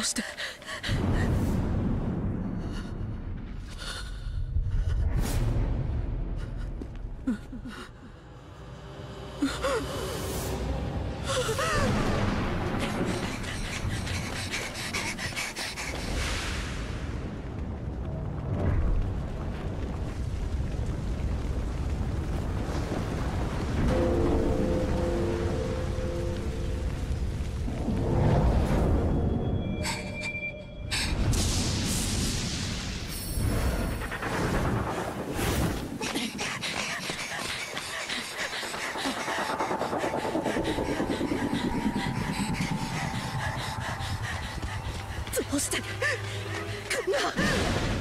うして。どうしてこんな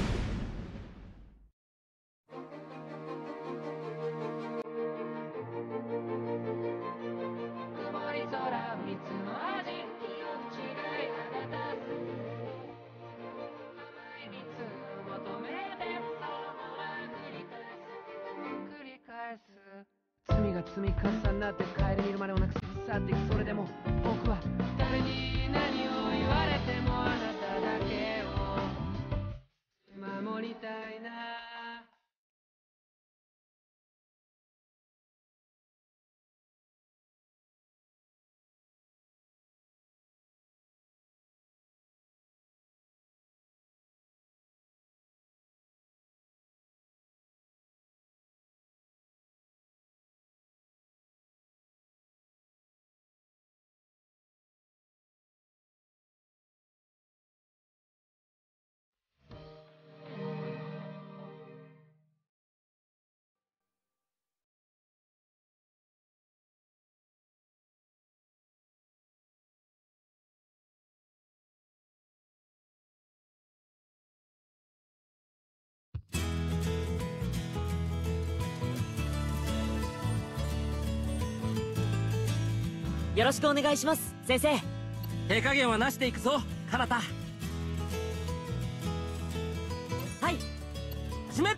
よろしくお願いします先生。手加減はなしでいくぞカナタ。はい。始め。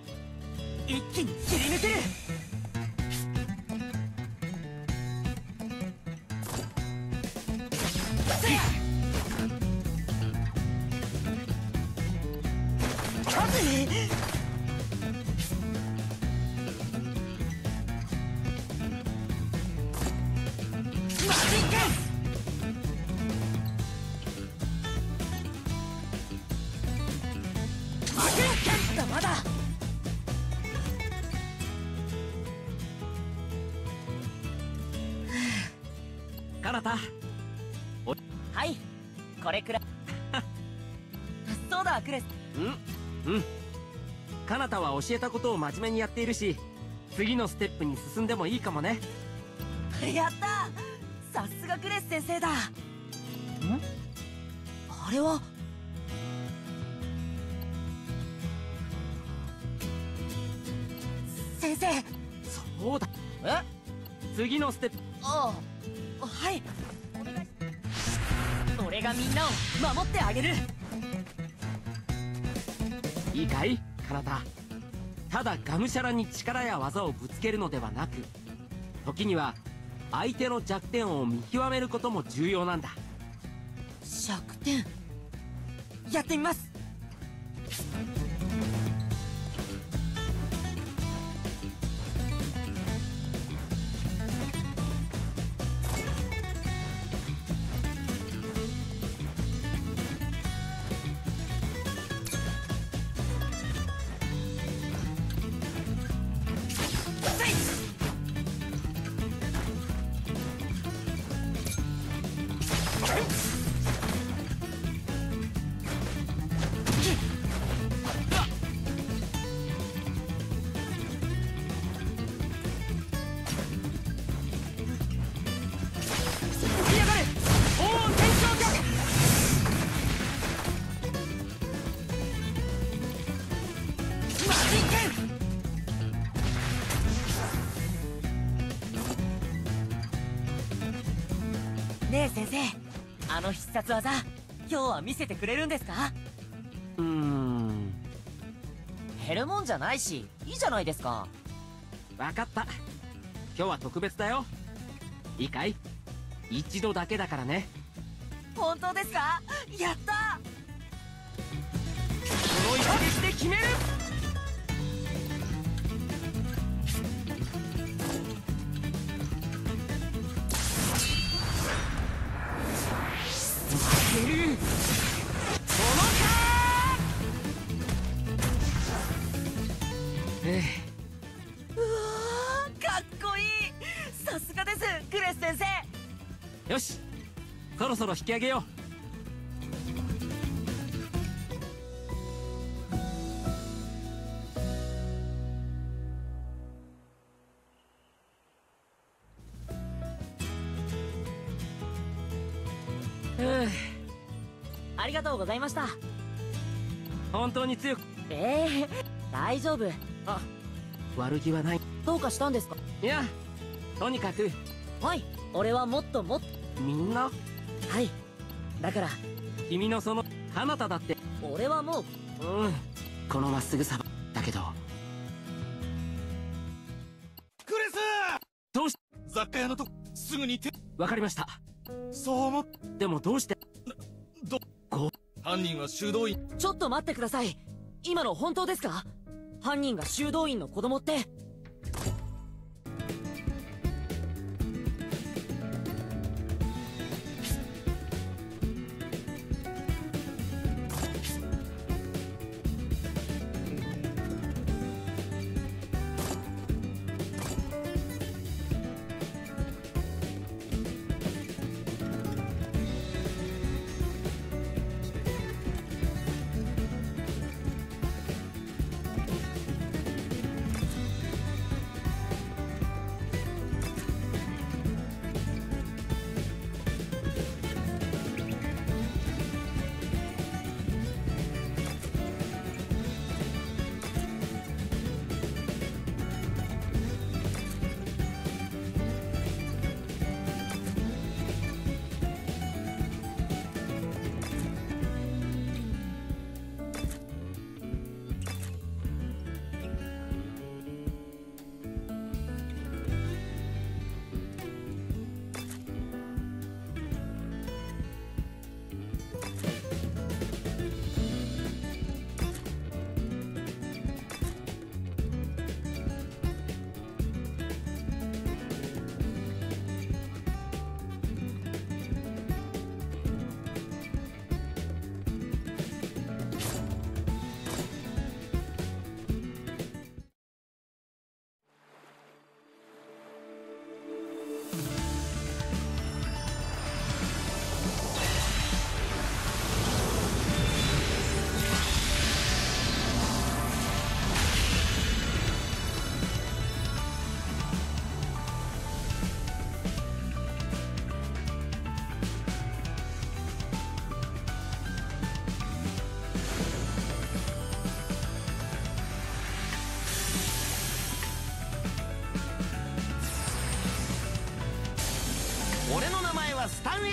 一気に切り抜け。るまカナタはいこれくらい。そうだクレス。うんうん。カナタは教えたことを真面目にやっているし次のステップに進んでもいいかもね。やった！さすがクレス先生だ。ん？あれは？先生。そうだ。え？次のステップ。ああはい。俺がみんなを守ってあげる。いいかいカナタただがむしゃらに力や技をぶつけるのではなく時には相手の弱点を見極めることも重要なんだ。弱点？やってみますねえ先生。あの必殺技今日は見せてくれるんですか？うーん。減るもんじゃないしいいじゃないですか。分かった。今日は特別だよ。いいかい？一度だけだからね。本当ですか？やった！この一撃で決める！そろ引き上げよう。ありがとうございました。本当に強く。ええ大丈夫。あ悪気はない。どうかしたんですか？いやとにかく。はい俺はもっともっと。みんな？はい。だから君のその彼方だって。俺はもううん。このまっすぐさだけど。クレス！どうし雑貨屋のとこすぐに手。わかりました。そう思っでもどうしてどこ犯人は修道院。ちょっと待ってください。今の本当ですか？犯人が修道院の子供って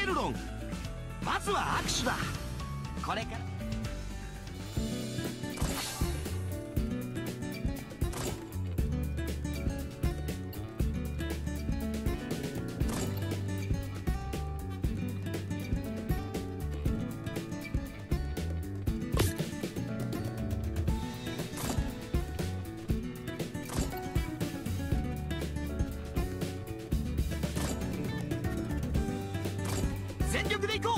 ルロン。まずは握手だ。これから。全力で行こう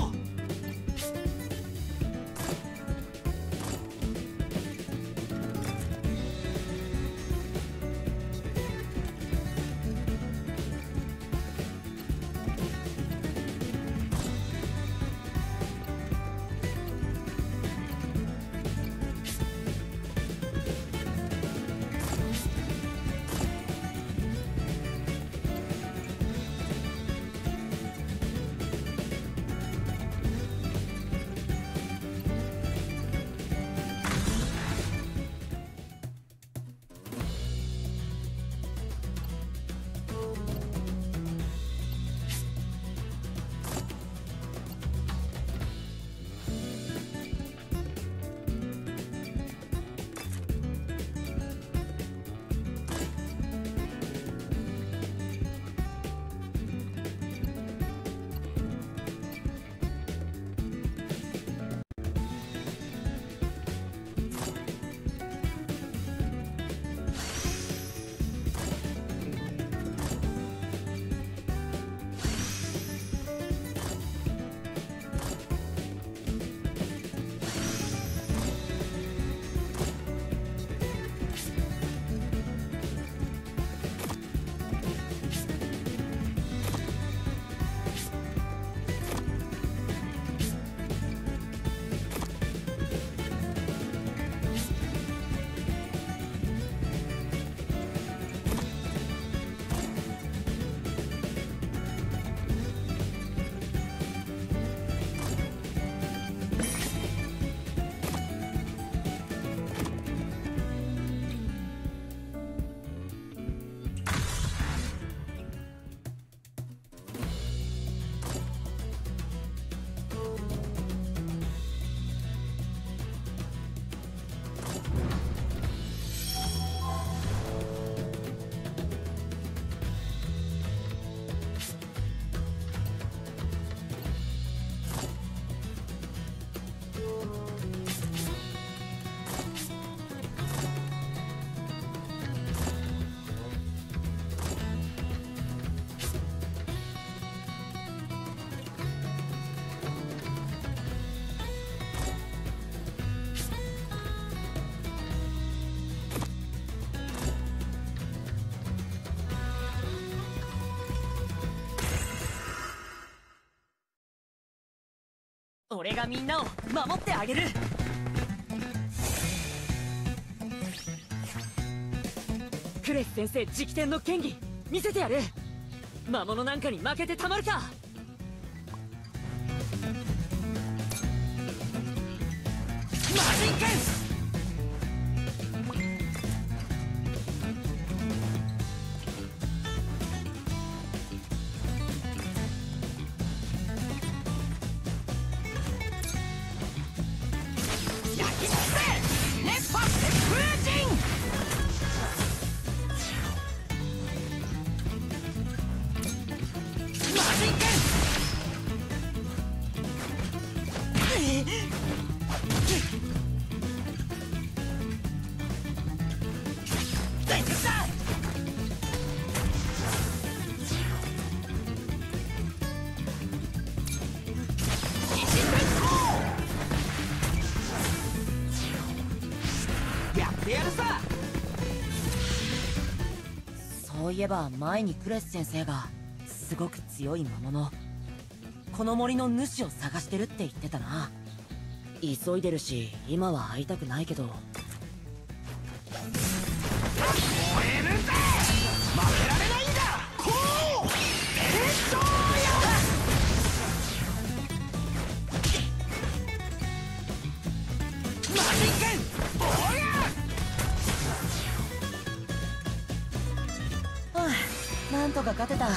俺がみんなを守ってあげる。クレス先生直伝の剣技見せてやる。魔物なんかに負けてたまるか。魔人剣！そういえば前にクレス先生が。すごく強い魔物。この森の主を探してるって言ってたな。急いでるし今は会いたくないけど。燃えるぜ！負けられないんだ！こう！伝承よ魔人剣坊やはあなんとか勝てた